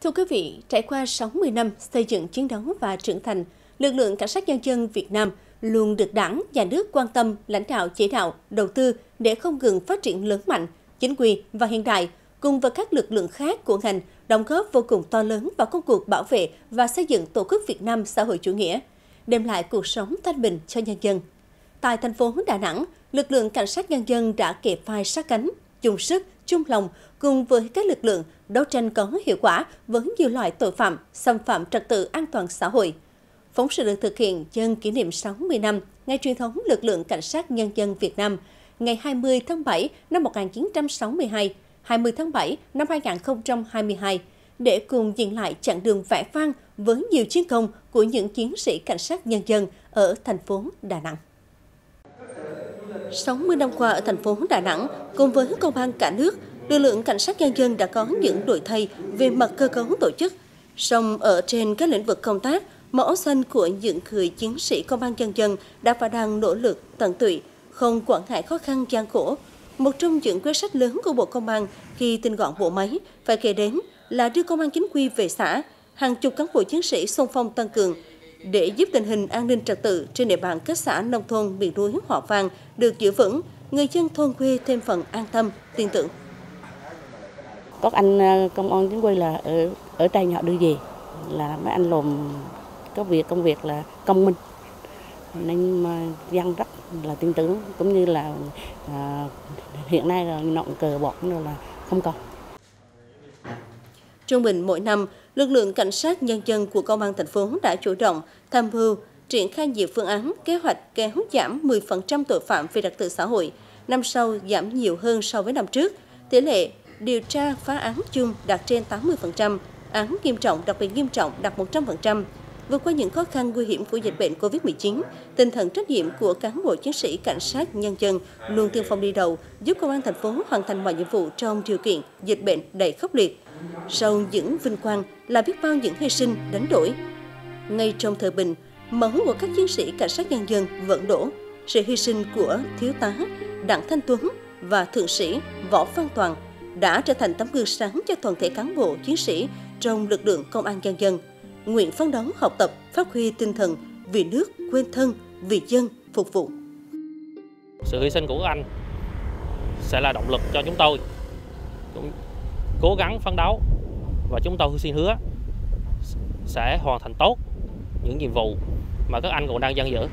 Thưa quý vị, trải qua 60 năm xây dựng chiến đấu và trưởng thành, lực lượng cảnh sát nhân dân Việt Nam luôn được đảng, nhà nước quan tâm, lãnh đạo chỉ đạo, đầu tư để không ngừng phát triển lớn mạnh, chính quy và hiện đại, cùng với các lực lượng khác của ngành, đóng góp vô cùng to lớn vào công cuộc bảo vệ và xây dựng Tổ quốc Việt Nam xã hội chủ nghĩa, đem lại cuộc sống thanh bình cho nhân dân. Tại thành phố Đà Nẵng, lực lượng cảnh sát nhân dân đã kề vai sát cánh, chung sức, chung lòng cùng với các lực lượng đấu tranh có hiệu quả với nhiều loại tội phạm, xâm phạm trật tự an toàn xã hội. Phóng sự được thực hiện nhân kỷ niệm 60 năm Ngày truyền thống lực lượng Cảnh sát Nhân dân Việt Nam, ngày 20 tháng 7 năm 1962, 20 tháng 7 năm 2022, để cùng nhìn lại chặng đường vẻ vang với nhiều chiến công của những chiến sĩ cảnh sát nhân dân ở thành phố Đà Nẵng. 60 năm qua ở thành phố Đà Nẵng, cùng với công an cả nước, lực lượng cảnh sát nhân dân đã có những đổi thay về mặt cơ cấu tổ chức. Song ở trên các lĩnh vực công tác, mẫu xanh của những người chiến sĩ công an nhân dân đã và đang nỗ lực tận tụy, không quản ngại khó khăn gian khổ. Một trong những quyết sách lớn của Bộ Công an khi tinh gọn bộ máy phải kể đến là đưa công an chính quy về xã, hàng chục cán bộ chiến sĩ xung phong tăng cường để giúp tình hình an ninh trật tự trên địa bàn các xã nông thôn miền núi Hòa Vang được giữ vững, người dân thôn quê thêm phần an tâm, tin tưởng. Các anh ờ, công an chính quy là ở ở tay họ đưa về là mấy anh lồn có việc công việc là công minh nên mà dân rất là tin tưởng cũng như là à, hiện nay là nọng cờ bọt là không còn. Trung bình mỗi năm, lực lượng cảnh sát nhân dân của công an thành phố đã chủ động tham mưu triển khai nhiều phương án, kế hoạch kéo giảm 10% tội phạm về trật tự xã hội. Năm sau giảm nhiều hơn so với năm trước. Tỷ lệ điều tra phá án chung đạt trên 80%, án nghiêm trọng đặc biệt nghiêm trọng đạt 100%. Vượt qua những khó khăn nguy hiểm của dịch bệnh COVID-19, tinh thần trách nhiệm của cán bộ chiến sĩ cảnh sát nhân dân luôn tiên phong đi đầu, giúp công an thành phố hoàn thành mọi nhiệm vụ trong điều kiện dịch bệnh đầy khốc liệt. Sau những vinh quang là biết bao những hy sinh đánh đổi. Ngay trong thời bình, máu của các chiến sĩ cảnh sát nhân dân vẫn đổ. Sự hy sinh của thiếu tá Đặng Thanh Tuấn và thượng sĩ Võ Văn Toàn đã trở thành tấm gương sáng cho toàn thể cán bộ chiến sĩ trong lực lượng công an nhân dân. Nguyện phấn đấu học tập, phát huy tinh thần vì nước, quên thân, vì dân, phục vụ. Sự hy sinh của các anh sẽ là động lực cho chúng tôi cố gắng phấn đấu và chúng tôi xin hứa sẽ hoàn thành tốt những nhiệm vụ mà các anh còn đang dang dở.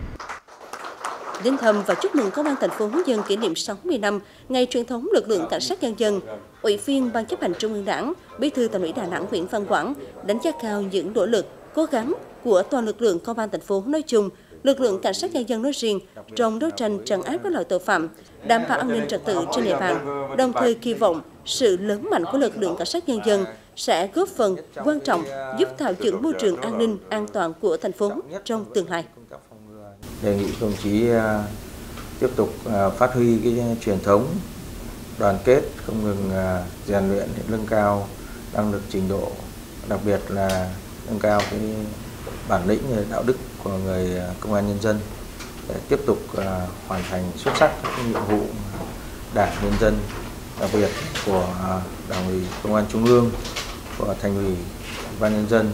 Đến thăm và chúc mừng Công an thành phố dân kỷ niệm 60 năm ngày truyền thống lực lượng cảnh sát nhân dân, Ủy viên Ban chấp hành Trung ương Đảng, Bí thư Thành ủy Đà Nẵng Nguyễn Văn Quảng đánh giá cao những nỗ lực, cố gắng của toàn lực lượng Công an thành phố nói chung, lực lượng cảnh sát nhân dân nói riêng trong đấu tranh trấn áp các loại tội phạm, đảm bảo an ninh trật tự trên địa bàn, đồng thời kỳ vọng sự lớn mạnh của lực lượng cảnh sát nhân dân sẽ góp phần quan trọng giúp tạo dựng môi trường an ninh, an toàn của thành phố trong tương lai. Đề nghị đồng chí à, tiếp tục à, phát huy cái truyền thống đoàn kết không ngừng à, rèn luyện, nâng cao năng lực trình độ, đặc biệt là nâng cao cái bản lĩnh đạo đức của người công an nhân dân để tiếp tục hoàn thành xuất sắc các nhiệm vụ đảng, nhân dân đặc biệt của à, đảng ủy công an trung ương, của thành ủy ban nhân dân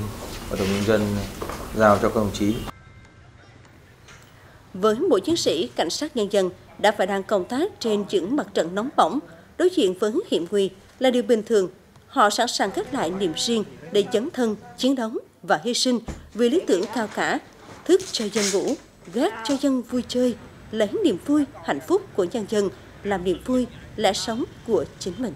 và đồng nhân dân giao cho các đồng chí. Với mỗi chiến sĩ cảnh sát nhân dân đã phải đang công tác trên những mặt trận nóng bỏng, đối diện với hiểm nguy là điều bình thường. Họ sẵn sàng gác lại niềm riêng để chấn thân, chiến đấu và hy sinh vì lý tưởng cao cả, thức cho dân ngủ, gác cho dân vui chơi, lấy niềm vui, hạnh phúc của nhân dân, làm niềm vui lẽ sống của chính mình.